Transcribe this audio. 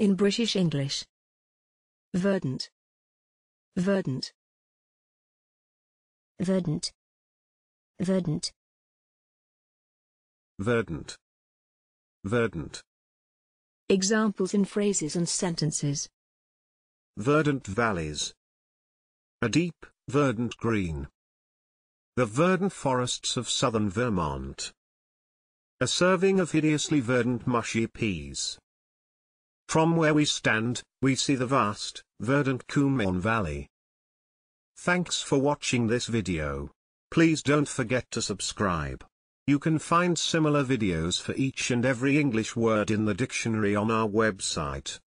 In British English. Verdant. Verdant. verdant, verdant, verdant, verdant, Examples in phrases and sentences. verdant valleys, a deep, verdant green. The verdant forests of southern Vermont. A serving of hideously verdant mushy peas. From where we stand, we see the vast, verdant Kumaun Valley. Thanks for watching this video. Please don't forget to subscribe. You can find similar videos for each and every English word in the dictionary on our website.